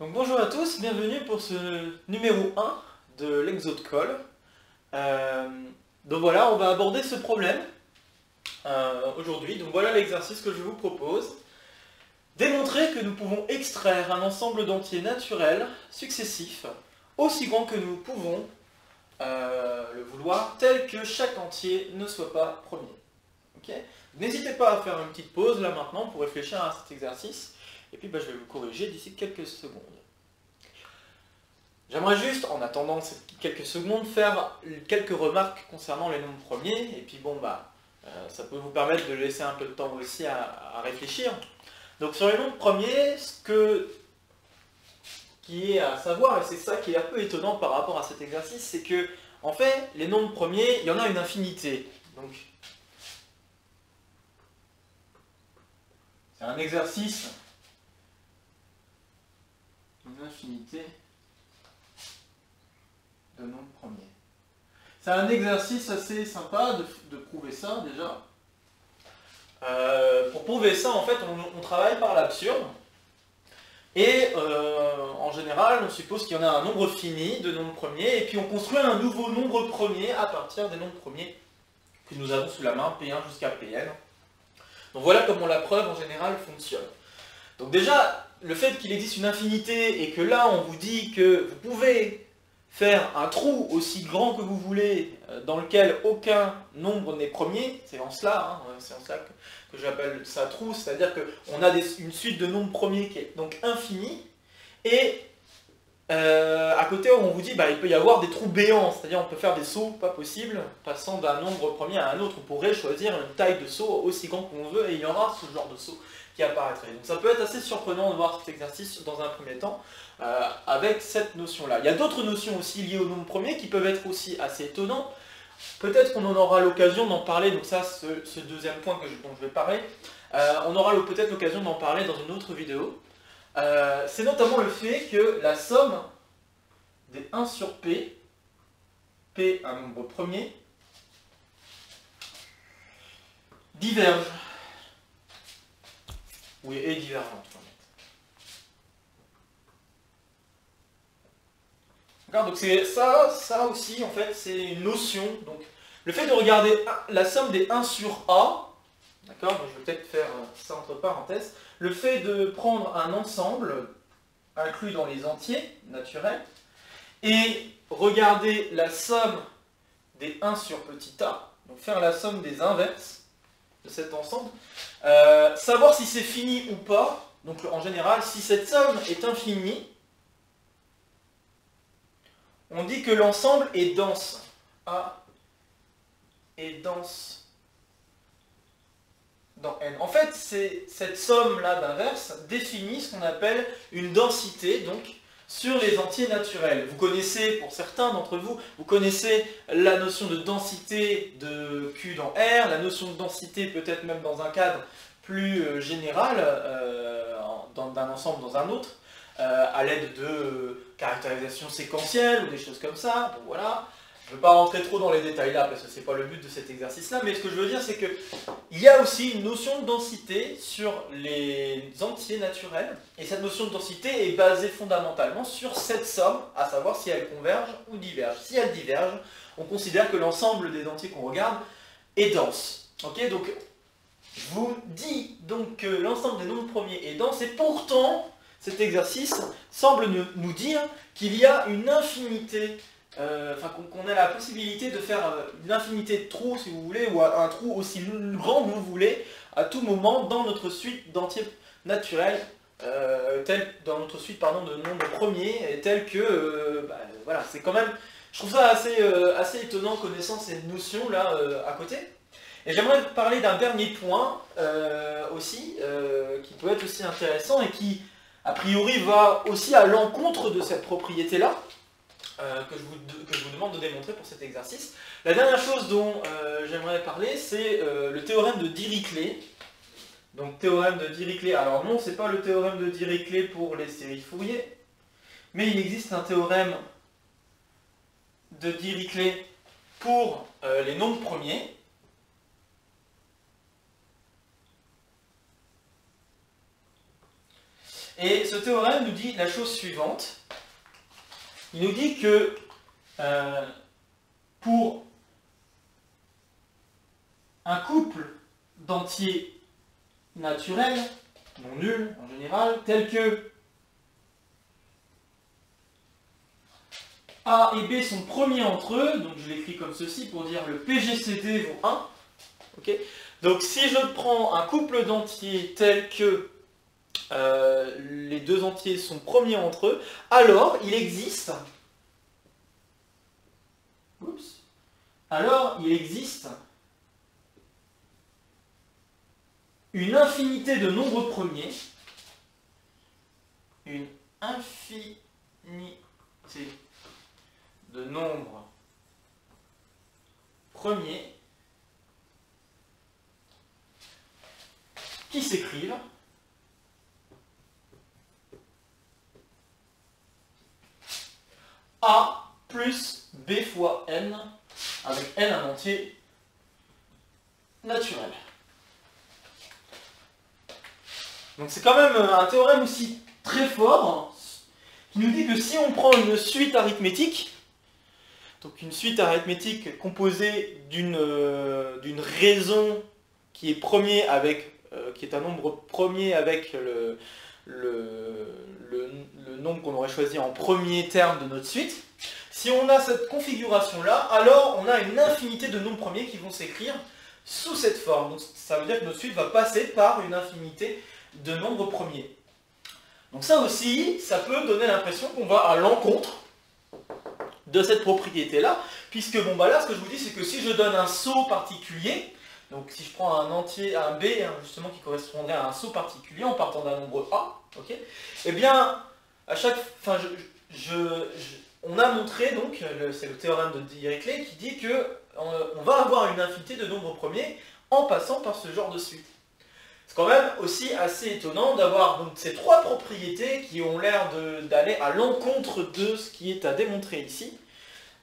Bonjour à tous, bienvenue pour ce numéro 1 de l'exo de. Euh, donc voilà, on va aborder ce problème euh, aujourd'hui. Donc voilà l'exercice que je vous propose. Démontrer que nous pouvons extraire un ensemble d'entiers naturels successifs aussi grand que nous pouvons euh, le vouloir, tel que chaque entier ne soit pas premier. N'hésitez pas à faire une petite pause là maintenant pour réfléchir à cet exercice. Et puis bah, je vais vous corriger d'ici quelques secondes. J'aimerais juste, en attendant ces quelques secondes, faire quelques remarques concernant les nombres premiers. Et puis bon, bah, euh, ça peut vous permettre de laisser un peu de temps aussi à, réfléchir. Donc sur les nombres premiers, ce que, qui est à savoir, et c'est ça qui est un peu étonnant par rapport à cet exercice, c'est que, en fait, les nombres premiers, il y en a une infinité. Donc, c'est un exercice une infinité de nombres premiers. C'est un exercice assez sympa de, prouver ça déjà. Euh, pour prouver ça, en fait, on, travaille par l'absurde. Et euh, en général, on suppose qu'il y en a un nombre fini de nombres premiers, et puis on construit un nouveau nombre premier à partir des nombres premiers que nous avons sous la main, P1 jusqu'à Pn. Donc voilà comment la preuve en général fonctionne. Donc déjà, le fait qu'il existe une infinité et que là on vous dit que vous pouvez faire un trou aussi grand que vous voulez euh, dans lequel aucun nombre n'est premier, c'est en cela, hein, c'est en cela que, j'appelle ça trou, c'est-à-dire qu'on a une suite de nombres premiers qui est donc infinie, et euh, à côté on vous dit bah, peut y avoir des trous béants, c'est-à-dire on peut faire des sauts pas possibles, passant d'un nombre premier à un autre, on pourrait choisir une taille de saut aussi grande qu'on veut et il y aura ce genre de saut apparaîtrait. Donc ça peut être assez surprenant de voir cet exercice dans un premier temps euh, avec cette notion-là. Il y a d'autres notions aussi liées au nombre premier qui peuvent être aussi assez étonnants. Peut-être qu'on en aura l'occasion d'en parler, donc ça, ce, deuxième point que je, dont je vais parler, euh, on aura peut-être l'occasion d'en parler dans une autre vidéo. Euh, c'est notamment le fait que la somme des 1 sur P, P un nombre premier, diverge D'accord Donc c'est ça, ça aussi, en fait, c'est une notion. Donc, le fait de regarder la somme des 1 sur A, d'accord Je vais peut-être faire euh, ça entre parenthèses. Le fait de prendre un ensemble inclus dans les entiers naturels et regarder la somme des 1 sur petit a, donc faire la somme des inverses, de cet ensemble. Euh, savoir si c'est fini ou pas. Donc en général, si cette somme est infinie, on dit que l'ensemble est dense. A est dense dans N. En fait, cette somme-là d'inverse définit ce qu'on appelle une densité, donc sur les entiers naturels. Vous connaissez, pour certains d'entre vous, vous connaissez la notion de densité de Q dans R, la notion de densité peut-être même dans un cadre plus euh, général euh, d'un ensemble dans un autre, euh, à l'aide de caractérisation séquentielle ou des choses comme ça. Voilà. Je ne veux pas rentrer trop dans les détails là, parce que ce n'est pas le but de cet exercice-là, mais ce que je veux dire, c'est qu'il y a aussi une notion de densité sur les entiers naturels, et cette notion de densité est basée fondamentalement sur cette somme, à savoir si elle converge ou diverge. Si elle diverge, on considère que l'ensemble des entiers qu'on regarde est dense. Ok, donc je vous dis donc que l'ensemble des nombres premiers est dense, et pourtant, cet exercice semble nous dire qu'il y a une infinité enfin qu'on ait la possibilité de faire euh, une infinité de trous si vous voulez, ou un trou aussi grand que vous voulez, à tout moment dans notre suite d'entiers naturels, euh, dans notre suite pardon, de nombres premiers, tel que, bah, voilà, c'est quand même, je trouve ça assez, assez étonnant connaissant ces notions là à côté. Et j'aimerais parler d'un dernier point aussi, qui peut être aussi intéressant et qui, a priori, va aussi à l'encontre de cette propriété-là. Euh, que, je vous, demande de démontrer pour cet exercice. La dernière chose dont euh, j'aimerais parler, c'est euh, le théorème de Dirichlet. Donc théorème de Dirichlet, alors non, c'est pas le théorème de Dirichlet pour les séries Fourier, mais il existe un théorème de Dirichlet pour les nombres premiers. Et ce théorème nous dit la chose suivante. Il nous dit que euh, pour un couple d'entiers naturels, non nuls en général, tels que A et B sont premiers entre eux, donc je l'écris comme ceci pour dire le PGCD vaut 1. donc si je prends un couple d'entiers tel que euh, les deux entiers sont premiers entre eux, alors il existe... Alors il existe une infinité de nombres premiers, une infinité de nombres premiers qui s'écrivent A plus B fois N avec N un entier naturel. Donc c'est quand même un théorème aussi très fort qui nous dit que si on prend une suite arithmétique, donc une suite arithmétique composée d'une euh, raison qui est premier avec euh, qui est un nombre premier avec le, le, nombre qu'on aurait choisi en premier terme de notre suite. Si on a cette configuration-là, alors on a une infinité de nombres premiers qui vont s'écrire sous cette forme. Donc ça veut dire que notre suite va passer par une infinité de nombres premiers. Donc ça aussi, ça peut donner l'impression qu'on va à l'encontre de cette propriété-là, puisque bon bah là, ce que je vous dis, c'est que si je donne un saut particulier, donc si je prends un entier, un B, hein, justement, qui correspondrait à un saut particulier en partant d'un nombre A, ok, eh bien, à chaque, enfin, je, on a montré, donc, c'est le théorème de Dirichlet qui dit que on va avoir une infinité de nombres premiers en passant par ce genre de suite. C'est quand même aussi assez étonnant d'avoir ces trois propriétés qui ont l'air d'aller à l'encontre de ce qui est à démontrer ici.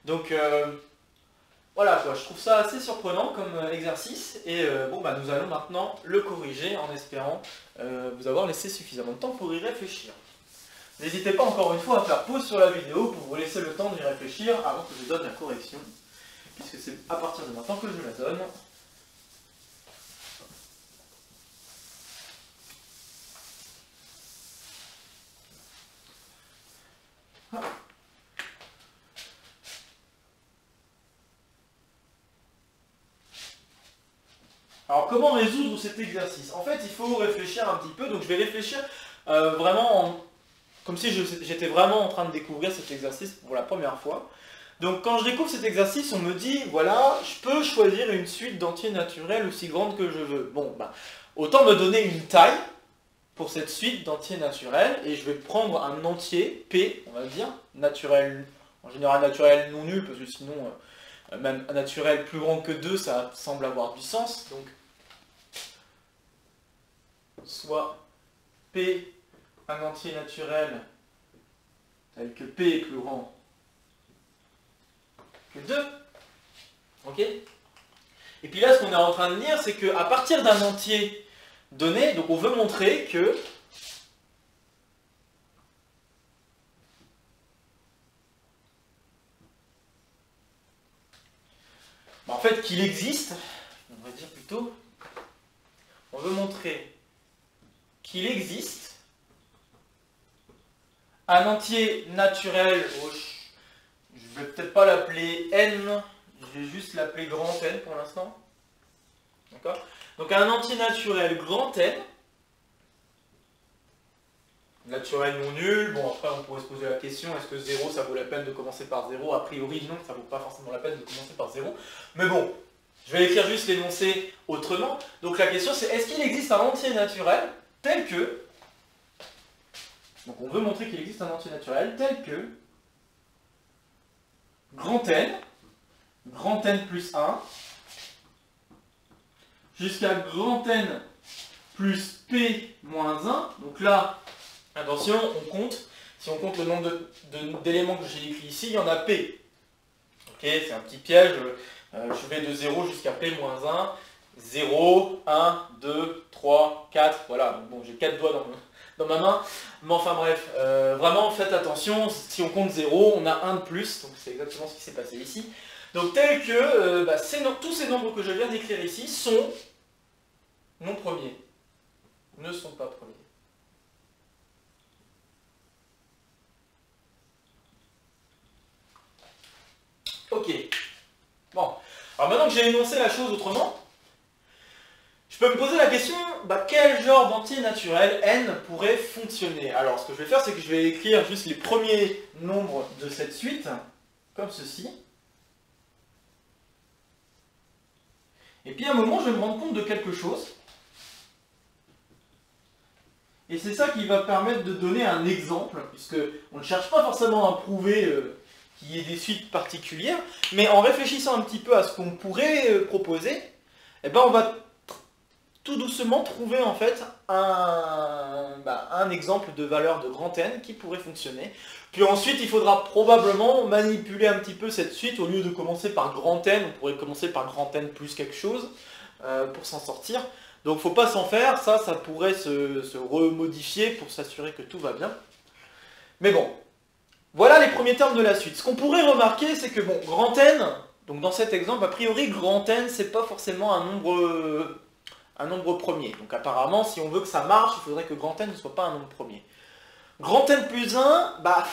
Donc euh, voilà je trouve ça assez surprenant comme euh, exercice et euh, bon bah nous allons maintenant le corriger en espérant vous avoir laissé suffisamment de temps pour y réfléchir. N'hésitez pas encore une fois à faire pause sur la vidéo pour vous laisser le temps d'y réfléchir avant que je donne la correction, puisque c'est à partir de maintenant que je la donne. Alors comment résoudre cet exercice? En fait, il faut réfléchir un petit peu, donc je vais réfléchir euh, vraiment comme si j'étais vraiment en train de découvrir cet exercice pour la première fois. Donc quand je découvre cet exercice, on me dit, voilà, je peux choisir une suite d'entiers naturels aussi grande que je veux. Bon, bah, autant me donner une taille pour cette suite d'entiers naturels, et je vais prendre un entier, P, on va dire, naturel, en général naturel non nul, parce que sinon, euh, même un naturel plus grand que 2, ça semble avoir du sens. Donc soit P, un entier naturel tel que P est plus grand que 2. Ok? Et puis là, ce qu'on est en train de dire, c'est qu'à partir d'un entier donné, donc on veut montrer que en fait qu'il existe, on va dire plutôt, on veut montrer qu'il existe un entier naturel, je je vais peut-être pas l'appeler n, je vais juste l'appeler grand n pour l'instant. D'accord? Donc un entier naturel grand n, naturel non nul, bon après on pourrait se poser la question, est-ce que 0 ça vaut la peine de commencer par 0 A priori non, ça vaut pas forcément la peine de commencer par 0. Mais bon, je vais écrire juste l'énoncé autrement. Donc la question c'est, est-ce qu'il existe un entier naturel tel que, donc on veut montrer qu'il existe un entier naturel tel que grand N, grand N plus 1, jusqu'à grand N plus P moins 1. Donc là, attention, on compte. Si on compte le nombre d'éléments que j'ai écrit ici, il y en a P. Ok, c'est un petit piège. Euh, je vais de 0 jusqu'à P moins 1. 0, 1, 2, 3, 4, voilà, bon j'ai 4 doigts dans ma main. Mais enfin bref, euh, vraiment faites attention, si on compte 0, on a 1 de plus, donc c'est exactement ce qui s'est passé ici. Donc tel que euh, bah, tous ces nombres que je viens d'écrire ici sont non premiers, ne sont pas premiers. Ok. Bon. Alors maintenant que j'ai énoncé la chose autrement, je peux me poser la question, bah, quel genre d'entier naturel n pourrait fonctionner? Alors ce que je vais faire, c'est que je vais écrire juste les premiers nombres de cette suite, comme ceci. Et puis à un moment, je vais me rendre compte de quelque chose. Et c'est ça qui va permettre de donner un exemple, puisque on ne cherche pas forcément à prouver euh, qu'il y ait des suites particulières, mais en réfléchissant un petit peu à ce qu'on pourrait euh, proposer, eh ben on va tout doucement trouver en fait bah, un, exemple de valeur de grand N qui pourrait fonctionner. Puis ensuite, il faudra probablement manipuler un petit peu cette suite. Au lieu de commencer par grand N, on pourrait commencer par grand N plus quelque chose euh, pour s'en sortir. Donc faut pas s'en faire, ça, ça pourrait se, se remodifier pour s'assurer que tout va bien. Mais bon, voilà les premiers termes de la suite. Ce qu'on pourrait remarquer, c'est que bon, grand N, donc dans cet exemple, a priori, grand N, c'est pas forcément un nombre un nombre premier. Donc apparemment, si on veut que ça marche, il faudrait que grand N ne soit pas un nombre premier. Grand N plus 1, bah,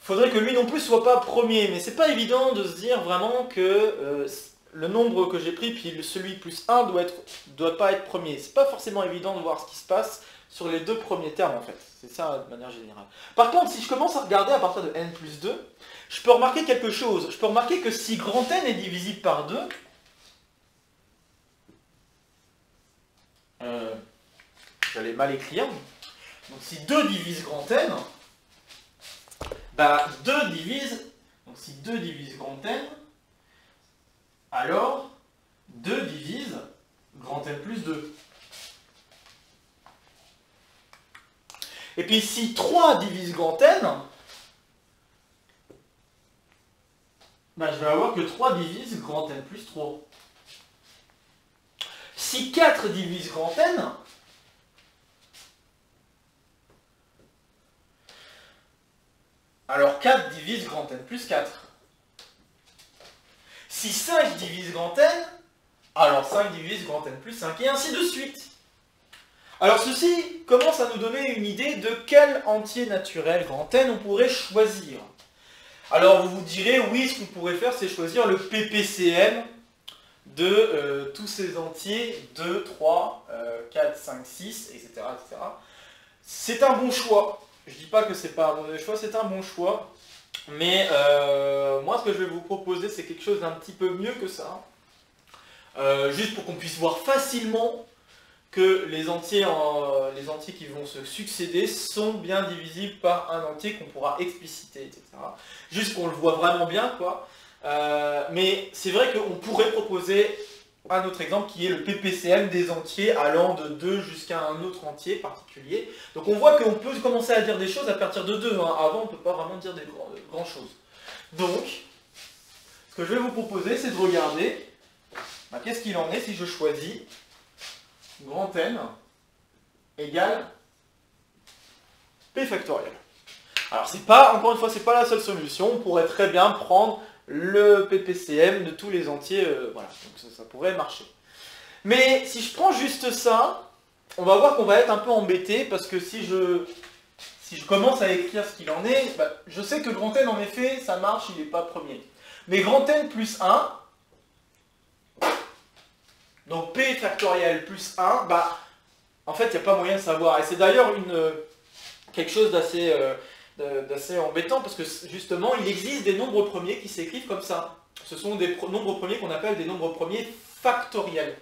faudrait que lui non plus soit pas premier, mais c'est pas évident de se dire vraiment que euh, le nombre que j'ai pris, puis celui plus 1 doit, être, doit pas être premier. C'est pas forcément évident de voir ce qui se passe sur les deux premiers termes en fait. C'est ça de manière générale. Par contre, si je commence à regarder à partir de n plus 2, je peux remarquer quelque chose. Je peux remarquer que si grand N est divisible par 2, euh, j'allais mal écrire. Donc si 2 divise grand N, bah 2 divise, si 2 divise grand N, alors 2 divise grand N plus 2. Et puis si 3 divise grand N, bah, je vais avoir que 3 divise grand N plus 3. Si 4 divise grand N, alors 4 divise N plus 4. Si 5 divise grand N, alors 5 divise grand N plus 5, et ainsi de suite. Alors ceci commence à nous donner une idée de quel entier naturel grand N on pourrait choisir. Alors vous vous direz, oui, ce qu'on pourrait faire, c'est choisir le PPCM de euh, tous ces entiers 2, 3, 4, 5, 6, etc. etc. C'est un bon choix. Je ne dis pas que c'est pas un mauvais choix, c'est un bon choix. Mais euh, moi, ce que je vais vous proposer, c'est quelque chose d'un petit peu mieux que ça. Euh, juste pour qu'on puisse voir facilement que les entiers, les entiers qui vont se succéder sont bien divisibles par un entier qu'on pourra expliciter, etc. Juste qu'on le voit vraiment bien, quoi. Euh, mais c'est vrai qu'on pourrait proposer un autre exemple qui est le PPCM des entiers allant de 2 jusqu'à un autre entier particulier. Donc on voit qu'on peut commencer à dire des choses à partir de 2. Hein. Avant, on ne peut pas vraiment dire des grand, choses. Donc, ce que je vais vous proposer, c'est de regarder bah, qu'est-ce qu'il en est si je choisis grand N égale P factoriel. Alors c'est pas, encore une fois, c'est pas la seule solution. On pourrait très bien prendre le PPCM de tous les entiers, euh, voilà, donc ça, pourrait marcher. Mais si je prends juste ça, on va voir qu'on va être un peu embêté, parce que si je, commence à écrire ce qu'il en est, bah, je sais que grand N, en effet, ça marche, il n'est pas premier. Mais grand N plus 1, donc P factoriel plus 1, bah, en fait, il n'y a pas moyen de savoir. Et c'est d'ailleurs une quelque chose d'assez... Euh, d'assez embêtant parce que justement il existe des nombres premiers qui s'écrivent comme ça. Ce sont des nombres premiers qu'on appelle des nombres premiers factoriels.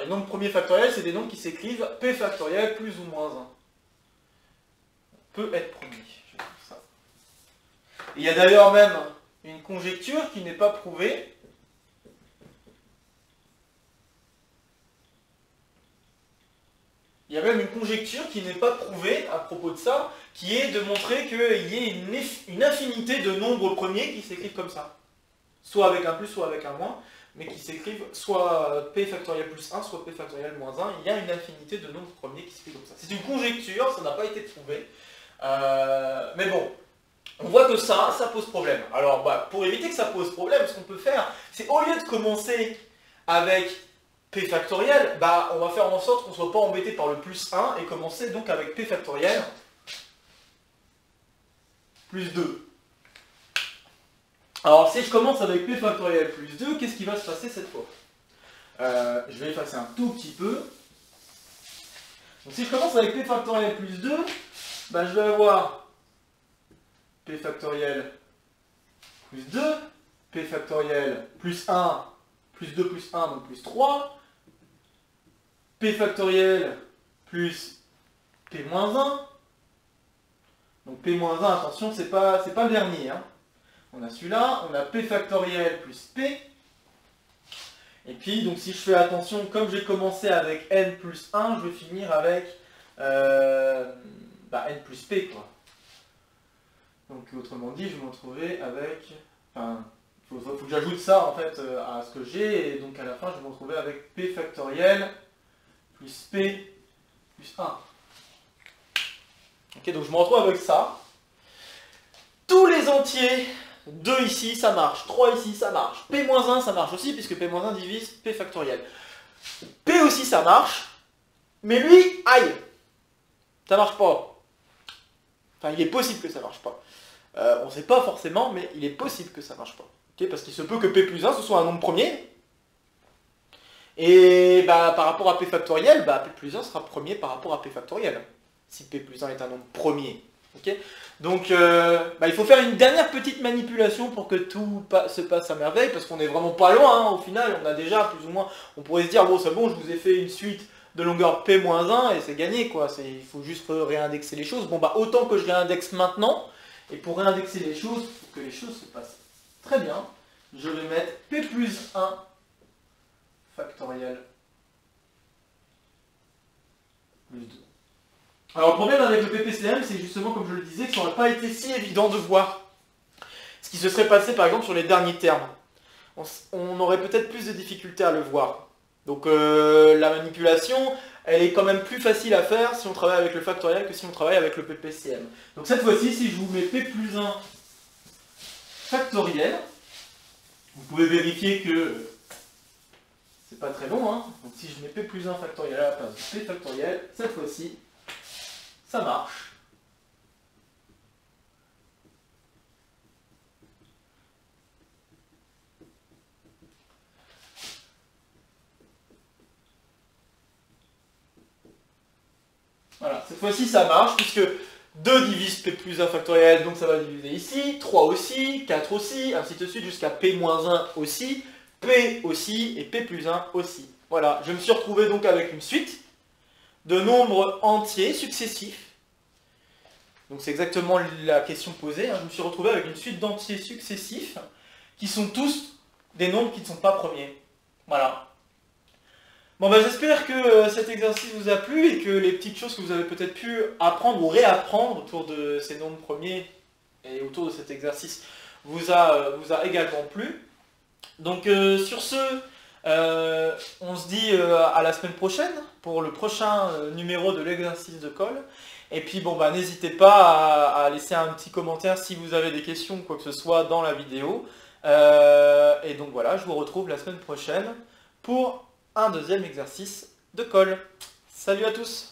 Les nombres premiers factoriels, c'est des nombres qui s'écrivent p factoriel plus ou moins 1. Peut être premier. Il y a d'ailleurs même une conjecture qui n'est pas prouvée, Il y a même une conjecture qui n'est pas prouvée à propos de ça, qui est de montrer qu'il y ait une, infinité de nombres premiers qui s'écrivent comme ça. Soit avec un plus, soit avec un moins. mais qui s'écrivent soit p factoriel plus 1, soit p factoriel moins 1. Il y a une infinité de nombres premiers qui s'écrivent comme ça. C'est une conjecture, ça n'a pas été prouvé. Euh, mais bon, on voit que ça, ça pose problème. Alors, bah, pour éviter que ça pose problème, ce qu'on peut faire, c'est au lieu de commencer avec p factoriel, bah, on va faire en sorte qu'on ne soit pas embêté par le plus 1 et commencer donc avec p factoriel plus 2. Alors, si je commence avec p factoriel plus 2, qu'est-ce qui va se passer cette fois? Euh, Je vais effacer un tout petit peu. Donc, si je commence avec p factoriel plus 2, bah, je vais avoir p factoriel plus 2, p factoriel plus 1, plus 2 plus 1, donc plus 3, p factoriel plus p moins 1. Donc p moins 1, attention, c'est pas, pas le dernier. Hein. On a celui-là, on a p factoriel plus p. Et puis, donc si je fais attention, comme j'ai commencé avec n plus 1, je vais finir avec euh, bah, n plus p, quoi. Donc autrement dit, je vais me retrouver avec... Enfin, il faut, que j'ajoute ça en fait euh, à ce que j'ai, et donc à la fin, je vais me retrouver avec p factoriel plus p plus 1. Ok, donc je me retrouve avec ça. Tous les entiers 2 ici, ça marche. 3 ici, ça marche. P-1, ça marche aussi, puisque P-1 divise P factoriel. P aussi, ça marche. Mais lui, aïe Ça marche pas. Enfin, il est possible que ça marche pas. Euh, on ne sait pas forcément, mais il est possible que ça marche pas. Parce qu'il se peut que P plus 1, ce soit un nombre premier. Et bah, par rapport à P factoriel, bah, P plus 1 sera premier par rapport à P factoriel. Si P plus 1 est un nombre premier. Donc euh, bah, il faut faire une dernière petite manipulation pour que tout se passe à merveille, parce qu'on est vraiment pas loin hein, au final, on a déjà plus ou moins, on pourrait se dire bon c'est bon, je vous ai fait une suite de longueur P-1 et c'est gagné quoi, il faut juste réindexer les choses. Bon bah autant que je réindexe maintenant, et pour réindexer les choses, pour que les choses se passent très bien, je vais mettre P plus 1 factoriel plus 2. Alors le problème avec le PPCM, c'est justement, comme je le disais, que ça n'aurait pas été si évident de voir ce qui se serait passé par exemple sur les derniers termes. On, aurait peut-être plus de difficultés à le voir. Donc euh, la manipulation, elle est quand même plus facile à faire si on travaille avec le factoriel que si on travaille avec le PPCM. Donc cette fois-ci, si je vous mets P plus 1 factoriel, vous pouvez vérifier que c'est pas très long. Hein. Donc si je mets P plus 1 factoriel à la place de P factoriel, cette fois-ci, ça marche. Voilà, cette fois-ci ça marche puisque 2 divise P plus 1 factoriel, donc ça va diviser ici, 3 aussi, 4 aussi, ainsi de suite jusqu'à P moins 1 aussi, P aussi et P plus 1 aussi. Voilà, je me suis retrouvé donc avec une suite de nombres entiers successifs. Donc c'est exactement la question posée. Hein. Je me suis retrouvé avec une suite d'entiers successifs qui sont tous des nombres qui ne sont pas premiers. Voilà. Bon bah j'espère que euh, cet exercice vous a plu et que les petites choses que vous avez peut-être pu apprendre ou réapprendre autour de ces nombres premiers et autour de cet exercice vous a, euh, vous a également plu. Donc euh, sur ce, euh, on se dit euh, à la semaine prochaine pour le prochain numéro de l'exercice de colle. Et puis bon bah n'hésitez pas à, laisser un petit commentaire si vous avez des questions ou quoi que ce soit dans la vidéo. et donc voilà, je vous retrouve la semaine prochaine pour un deuxième exercice de colle. Salut à tous